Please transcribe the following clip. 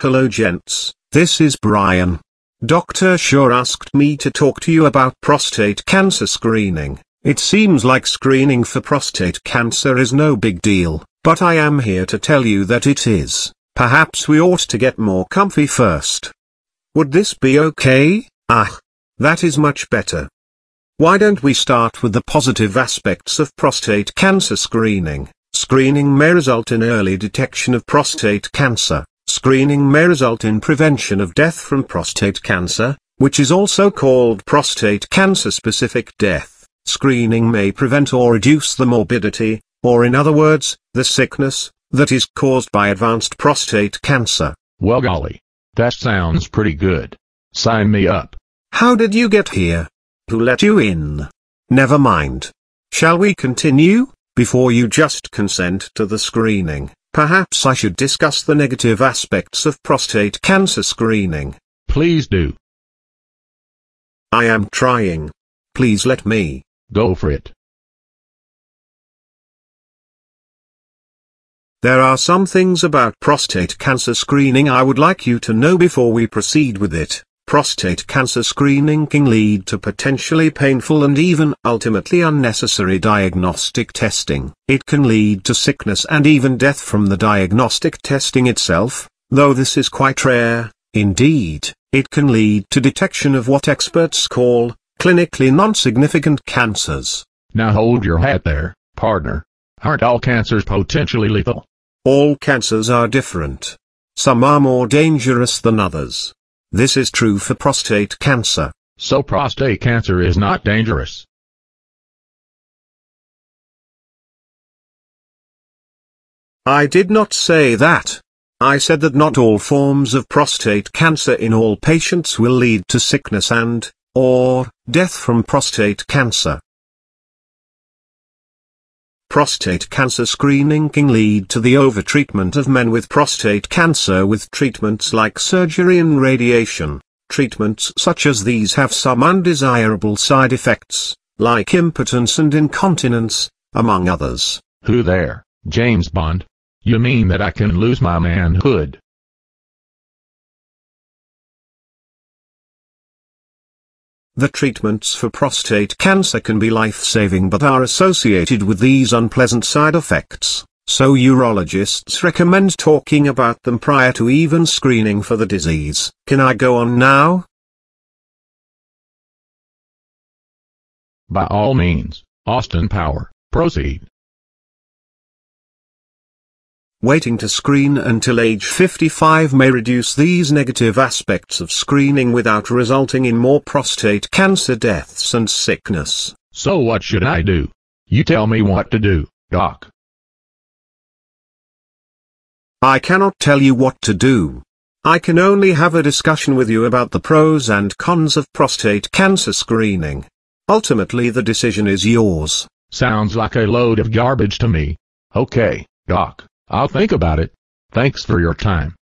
Hello gents, this is Brian. Dr. Schoor asked me to talk to you about prostate cancer screening. It seems like screening for prostate cancer is no big deal, but I am here to tell you that it is. Perhaps we ought to get more comfy first. Would this be okay? Ah, that is much better. Why don't we start with the positive aspects of prostate cancer screening? Screening may result in early detection of prostate cancer. Screening may result in prevention of death from prostate cancer, which is also called prostate cancer-specific death. Screening may prevent or reduce the morbidity, or in other words, the sickness, that is caused by advanced prostate cancer. Well golly. That sounds pretty good. Sign me up. How did you get here? Who let you in? Never mind. Shall we continue? Before you just consent to the screening, perhaps I should discuss the negative aspects of prostate cancer screening. Please do. I am trying. Please let me. Go for it. There are some things about prostate cancer screening I would like you to know before we proceed with it. Prostate cancer screening can lead to potentially painful and even ultimately unnecessary diagnostic testing. It can lead to sickness and even death from the diagnostic testing itself, though this is quite rare. Indeed, it can lead to detection of what experts call clinically non-significant cancers. Now hold your hat there, partner. Aren't all cancers potentially lethal? All cancers are different. Some are more dangerous than others. This is true for prostate cancer. So prostate cancer is not dangerous. I did not say that. I said that not all forms of prostate cancer in all patients will lead to sickness and, or, death from prostate cancer. Prostate cancer screening can lead to the overtreatment of men with prostate cancer with treatments like surgery and radiation. Treatments such as these have some undesirable side effects, like impotence and incontinence, among others. Who there, James Bond? You mean that I can lose my manhood? The treatments for prostate cancer can be life-saving but are associated with these unpleasant side effects, so urologists recommend talking about them prior to even screening for the disease. Can I go on now? By all means, Austin Power, proceed. Waiting to screen until age 55 may reduce these negative aspects of screening without resulting in more prostate cancer deaths and sickness. So what should I do? You tell me what to do, Doc. I cannot tell you what to do. I can only have a discussion with you about the pros and cons of prostate cancer screening. Ultimately the decision is yours. Sounds like a load of garbage to me. Okay, Doc. I'll think about it. Thanks for your time.